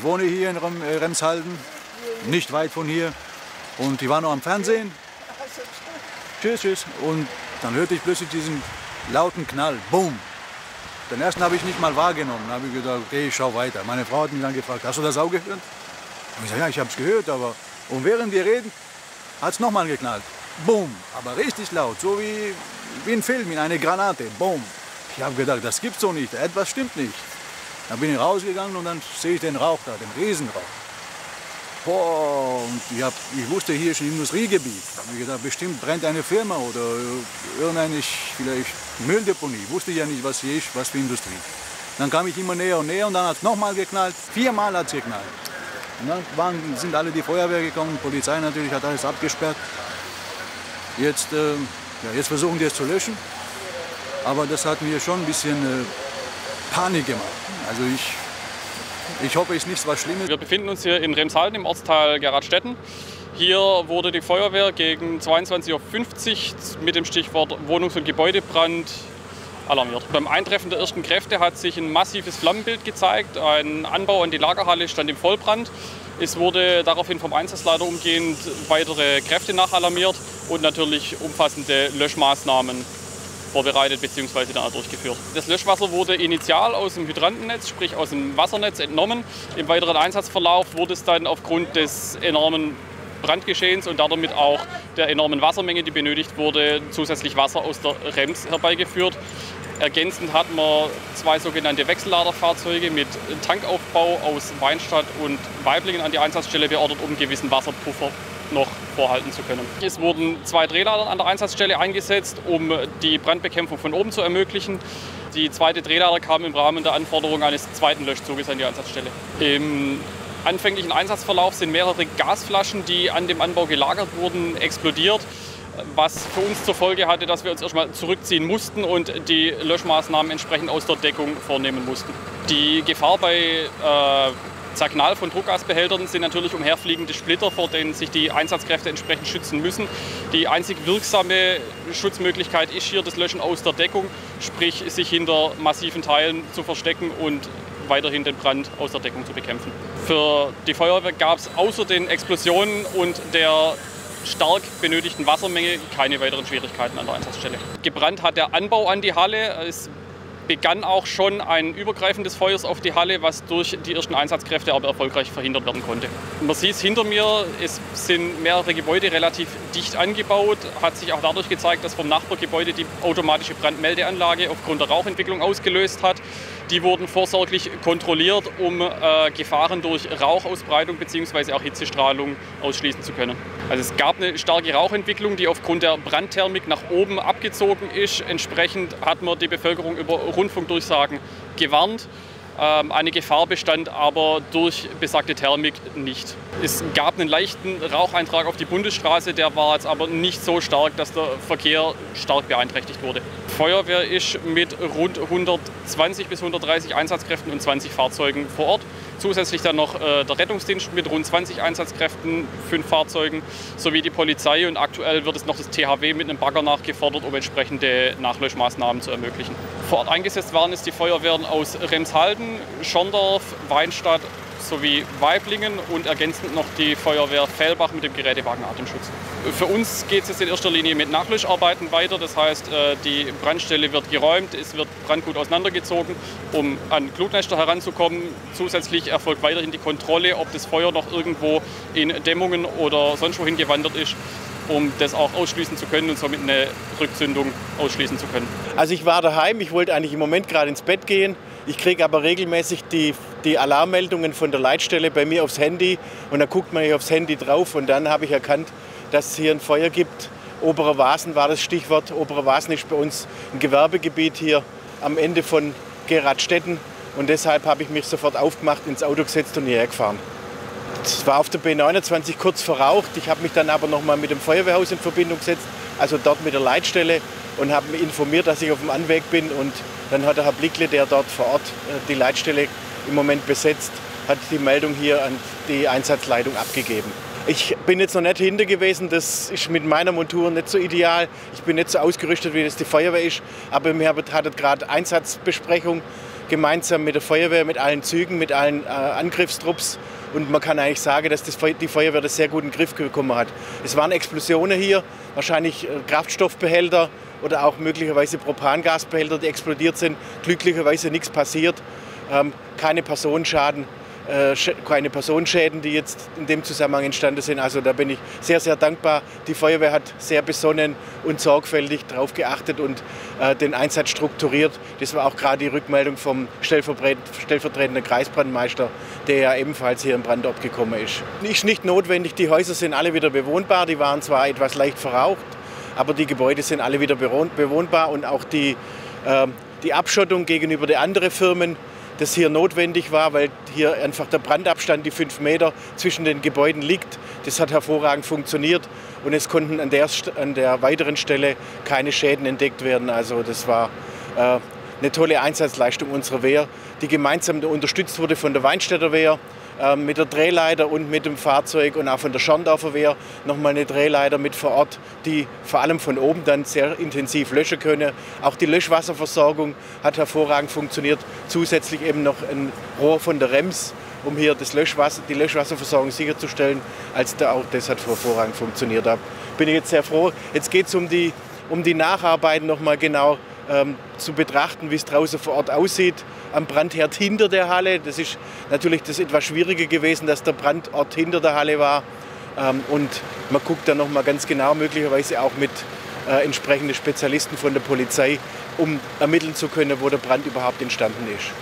ich wohne hier in äh, Remshalden, nicht weit von hier. Und die waren noch am Fernsehen. Tschüss, tschüss. Und dann hörte ich plötzlich diesen lauten Knall. Boom. Den ersten habe ich nicht mal wahrgenommen. Da habe ich gedacht, okay, ich schaue weiter. Meine Frau hat mich dann gefragt, hast du das auch gehört? Und ich sage, ja, ich habe es gehört, aber... Und während wir reden, hat es nochmal geknallt. Boom. Aber richtig laut, so wie, wie ein Film in eine Granate. Boom. Ich habe gedacht, das gibt's so nicht. Etwas stimmt nicht. Dann bin ich rausgegangen und dann sehe ich den Rauch da, den Riesenrauch. Boah, und ich, hab, ich wusste, hier ist ein Industriegebiet. Da habe ich gedacht, bestimmt brennt eine Firma oder irgendeine vielleicht Mülldeponie. Ich wusste ja nicht, was hier ist, was für Industrie. Dann kam ich immer näher und näher und dann hat es nochmal geknallt. Viermal hat es geknallt. Und dann waren, sind alle die Feuerwehr gekommen, die Polizei natürlich hat alles abgesperrt. Jetzt, äh, ja, jetzt versuchen die es zu löschen. Aber das hat mir schon ein bisschen äh, Panik gemacht. Also ich, ich hoffe, es ist nichts was Schlimmes. Wir befinden uns hier in Remshalden im Ortsteil Geradstetten. Hier wurde die Feuerwehr gegen 22.50 Uhr mit dem Stichwort Wohnungs- und Gebäudebrand alarmiert. Beim Eintreffen der ersten Kräfte hat sich ein massives Flammenbild gezeigt. Ein Anbau an die Lagerhalle stand im Vollbrand. Es wurde daraufhin vom Einsatzleiter umgehend weitere Kräfte nachalarmiert und natürlich umfassende Löschmaßnahmen vorbereitet bzw. dann durchgeführt. Das Löschwasser wurde initial aus dem Hydrantennetz, sprich aus dem Wassernetz entnommen. Im weiteren Einsatzverlauf wurde es dann aufgrund des enormen Brandgeschehens und damit auch der enormen Wassermenge, die benötigt wurde, zusätzlich Wasser aus der Rems herbeigeführt. Ergänzend hatten wir zwei sogenannte Wechselladerfahrzeuge mit Tankaufbau aus Weinstadt und Weiblingen an die Einsatzstelle beordert, um gewissen Wasserpuffer noch vorhalten zu können. Es wurden zwei Drehlader an der Einsatzstelle eingesetzt, um die Brandbekämpfung von oben zu ermöglichen. Die zweite Drehlader kam im Rahmen der Anforderung eines zweiten Löschzuges an die Einsatzstelle. Im anfänglichen Einsatzverlauf sind mehrere Gasflaschen, die an dem Anbau gelagert wurden, explodiert was für uns zur Folge hatte, dass wir uns erstmal zurückziehen mussten und die Löschmaßnahmen entsprechend aus der Deckung vornehmen mussten. Die Gefahr bei äh, Zerknall von Druckgasbehältern sind natürlich umherfliegende Splitter, vor denen sich die Einsatzkräfte entsprechend schützen müssen. Die einzig wirksame Schutzmöglichkeit ist hier das Löschen aus der Deckung, sprich sich hinter massiven Teilen zu verstecken und weiterhin den Brand aus der Deckung zu bekämpfen. Für die Feuerwehr gab es außer den Explosionen und der stark benötigten Wassermenge keine weiteren Schwierigkeiten an der Einsatzstelle. Gebrannt hat der Anbau an die Halle. Es begann auch schon ein Übergreifen des Feuers auf die Halle, was durch die ersten Einsatzkräfte aber erfolgreich verhindert werden konnte. Man sieht es hinter mir, es sind mehrere Gebäude relativ dicht angebaut. Hat sich auch dadurch gezeigt, dass vom Nachbargebäude die automatische Brandmeldeanlage aufgrund der Rauchentwicklung ausgelöst hat. Die wurden vorsorglich kontrolliert, um äh, Gefahren durch Rauchausbreitung bzw. auch Hitzestrahlung ausschließen zu können. Also es gab eine starke Rauchentwicklung, die aufgrund der Brandthermik nach oben abgezogen ist. Entsprechend hat man die Bevölkerung über Rundfunkdurchsagen gewarnt. Ähm, eine Gefahr bestand aber durch besagte Thermik nicht. Es gab einen leichten Raucheintrag auf die Bundesstraße, der war jetzt aber nicht so stark, dass der Verkehr stark beeinträchtigt wurde. Feuerwehr ist mit rund 120 bis 130 Einsatzkräften und 20 Fahrzeugen vor Ort. Zusätzlich dann noch äh, der Rettungsdienst mit rund 20 Einsatzkräften, fünf Fahrzeugen sowie die Polizei. Und aktuell wird es noch das THW mit einem Bagger nachgefordert, um entsprechende Nachlöschmaßnahmen zu ermöglichen. Vor Ort eingesetzt waren es die Feuerwehren aus Remshalden, Schorndorf, Weinstadt sowie Weiblingen und ergänzend noch die Feuerwehr Fellbach mit dem Gerätewagen Atemschutz. Für uns geht es jetzt in erster Linie mit Nachlöscharbeiten weiter. Das heißt, äh, die Brandstelle wird geräumt, es wird Brandgut auseinandergezogen, um an Glutnester heranzukommen. Zusätzlich erfolgt weiterhin die Kontrolle, ob das Feuer noch irgendwo in Dämmungen oder sonst wohin gewandert ist um das auch ausschließen zu können und somit eine Rückzündung ausschließen zu können. Also ich war daheim, ich wollte eigentlich im Moment gerade ins Bett gehen. Ich kriege aber regelmäßig die, die Alarmmeldungen von der Leitstelle bei mir aufs Handy und dann guckt man hier aufs Handy drauf und dann habe ich erkannt, dass es hier ein Feuer gibt. Oberer Wasen war das Stichwort. Oberer Wasen ist bei uns ein Gewerbegebiet hier am Ende von Geradstetten und deshalb habe ich mich sofort aufgemacht, ins Auto gesetzt und hierher gefahren. Es war auf der B29 kurz verraucht. Ich habe mich dann aber noch mal mit dem Feuerwehrhaus in Verbindung gesetzt, also dort mit der Leitstelle und habe mich informiert, dass ich auf dem Anweg bin. Und dann hat der Herr Blickle, der dort vor Ort äh, die Leitstelle im Moment besetzt, hat die Meldung hier an die Einsatzleitung abgegeben. Ich bin jetzt noch nicht hinter gewesen, das ist mit meiner Montur nicht so ideal. Ich bin nicht so ausgerüstet, wie das die Feuerwehr ist, aber wir hatten gerade Einsatzbesprechung gemeinsam mit der Feuerwehr, mit allen Zügen, mit allen äh, Angriffstrupps. Und man kann eigentlich sagen, dass das, die Feuerwehr das sehr gut in den Griff bekommen hat. Es waren Explosionen hier, wahrscheinlich äh, Kraftstoffbehälter oder auch möglicherweise Propangasbehälter, die explodiert sind. Glücklicherweise nichts passiert, ähm, keine Personenschaden. Äh, keine Personenschäden, die jetzt in dem Zusammenhang entstanden sind. Also da bin ich sehr, sehr dankbar. Die Feuerwehr hat sehr besonnen und sorgfältig darauf geachtet und äh, den Einsatz strukturiert. Das war auch gerade die Rückmeldung vom stellvertretenden Kreisbrandmeister, der ja ebenfalls hier im Brand abgekommen ist. Ist nicht notwendig, die Häuser sind alle wieder bewohnbar. Die waren zwar etwas leicht verraucht, aber die Gebäude sind alle wieder bewohnbar und auch die, äh, die Abschottung gegenüber den anderen Firmen das hier notwendig war, weil hier einfach der Brandabstand, die fünf Meter zwischen den Gebäuden liegt. Das hat hervorragend funktioniert und es konnten an der, an der weiteren Stelle keine Schäden entdeckt werden. Also das war äh, eine tolle Einsatzleistung unserer Wehr, die gemeinsam unterstützt wurde von der Weinstädter Wehr, mit der Drehleiter und mit dem Fahrzeug und auch von der Schorndorfer Wehr nochmal eine Drehleiter mit vor Ort, die vor allem von oben dann sehr intensiv löschen können. Auch die Löschwasserversorgung hat hervorragend funktioniert. Zusätzlich eben noch ein Rohr von der Rems, um hier das Löschwasser, die Löschwasserversorgung sicherzustellen. Also auch das hat hervorragend funktioniert. Da bin ich jetzt sehr froh. Jetzt geht es um die, um die Nacharbeiten nochmal genau ähm, zu betrachten, wie es draußen vor Ort aussieht. Am Brandherd hinter der Halle. Das ist natürlich das etwas schwieriger gewesen, dass der Brandort hinter der Halle war. Ähm, und man guckt dann noch mal ganz genau, möglicherweise auch mit äh, entsprechenden Spezialisten von der Polizei, um ermitteln zu können, wo der Brand überhaupt entstanden ist.